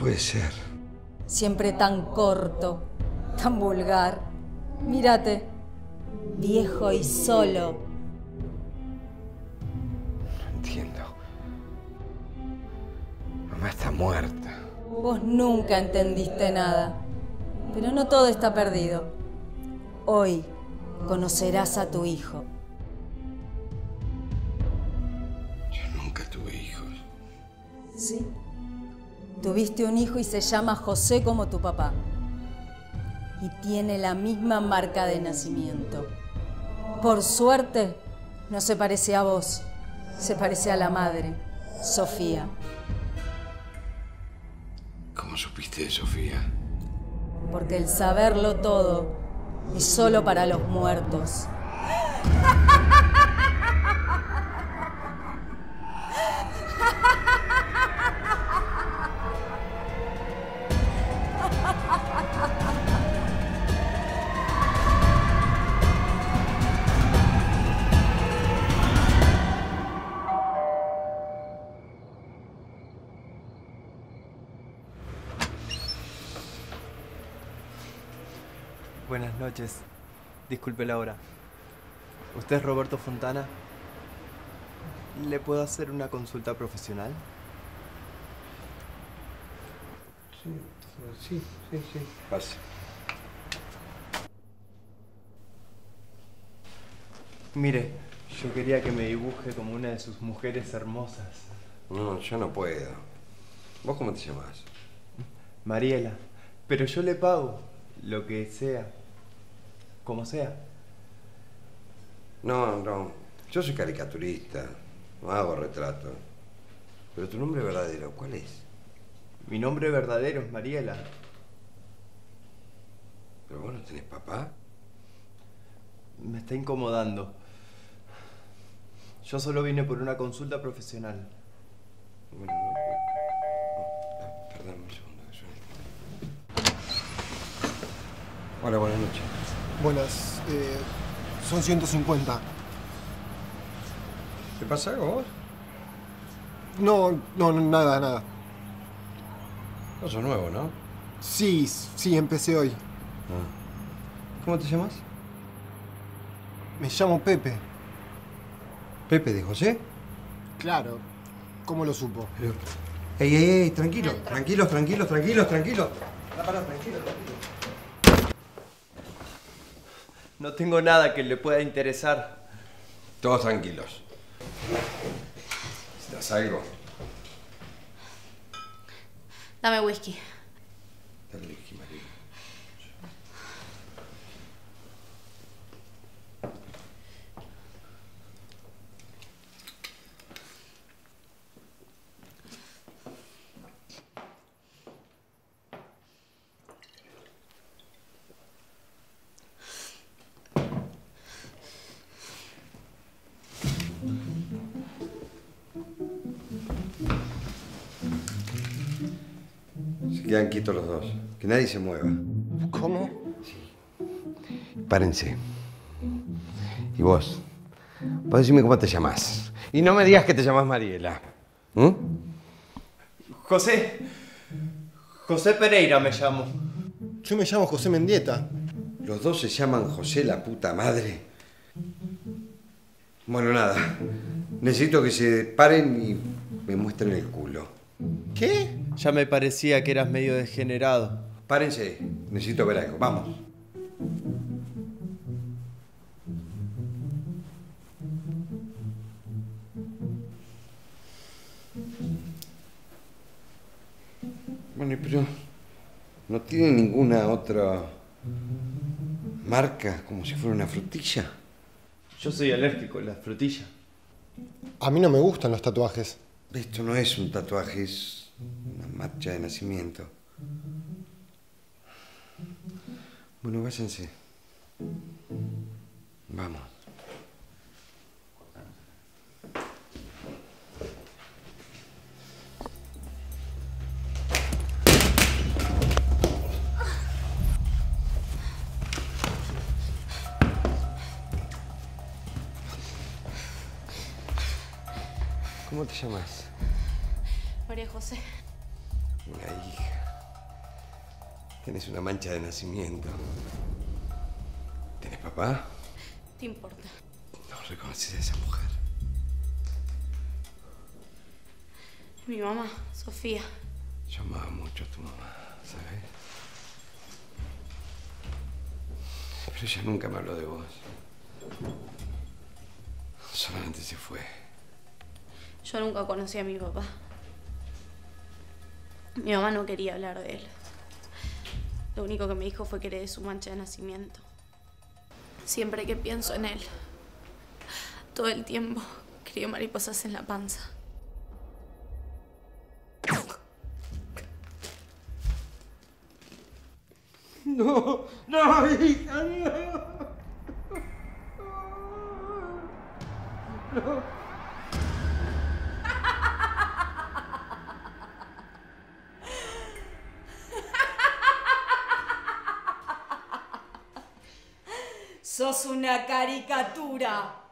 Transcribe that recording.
puede ser. Siempre tan corto, tan vulgar. Mírate, viejo y solo. No entiendo. Mamá está muerta. Vos nunca entendiste nada. Pero no todo está perdido. Hoy conocerás a tu hijo. Yo nunca tuve hijos. Sí. Tuviste un hijo y se llama José como tu papá. Y tiene la misma marca de nacimiento. Por suerte, no se parece a vos. Se parece a la madre, Sofía. ¿Cómo supiste de Sofía? Porque el saberlo todo es solo para los muertos. noches. Disculpe la hora. ¿Usted es Roberto Fontana? ¿Le puedo hacer una consulta profesional? Sí, sí, sí, sí. Pase. Mire, yo quería que me dibuje como una de sus mujeres hermosas. No, yo no puedo. ¿Vos cómo te llamas? Mariela, pero yo le pago lo que sea, como sea. No, no. Yo soy caricaturista. No hago retrato. Pero tu nombre verdadero, ¿cuál es? Mi nombre verdadero es Mariela. ¿Pero vos no tenés papá? Me está incomodando. Yo solo vine por una consulta profesional. Bueno, no, no, no, perdón un segundo. Hola, buenas noches. Buenas, eh, son 150. ¿Te pasa algo vos? No, no, no, nada, nada. No sos nuevo, ¿no? Sí, sí, empecé hoy. ¿Cómo te llamas? Me llamo Pepe. Pepe de José. Claro, ¿cómo lo supo? Pero... Ey, ey, ey, tranquilo, tranquilos, tranquilos, tranquilos, tranquilos. Pará, pará, tranquilo, tranquilo. No tengo nada que le pueda interesar. Todos tranquilos. ¿Necesitas algo? Dame whisky. Dale, whisky, María. Quedan quietos los dos. Que nadie se mueva. ¿Cómo? Párense. Y vos, vos decime cómo te llamás. Y no me digas que te llamás Mariela. ¿Mm? José. José Pereira me llamo. Yo me llamo José Mendieta. Los dos se llaman José la puta madre. Bueno, nada. Necesito que se paren y me muestren el culo. ¿Qué? Ya me parecía que eras medio degenerado. Párense. Necesito ver algo. Vamos. Bueno, pero no tiene ninguna otra marca como si fuera una frutilla. Yo soy alérgico a las frutillas. A mí no me gustan los tatuajes. Esto no es un tatuaje, es una marcha de nacimiento. Bueno, váyanse. Vamos. ¿Cómo te llamas? María José. Una hija. Tienes una mancha de nacimiento. ¿Tienes papá? ¿Te importa? No reconoces a esa mujer. Mi mamá, Sofía. Yo amaba mucho a tu mamá, ¿sabes? Pero ella nunca me habló de vos. Solamente se fue. Yo nunca conocí a mi papá. Mi mamá no quería hablar de él. Lo único que me dijo fue que heredé su mancha de nacimiento. Siempre que pienso en él, todo el tiempo, crío mariposas en la panza. No, no, hija, no. Sos una caricatura.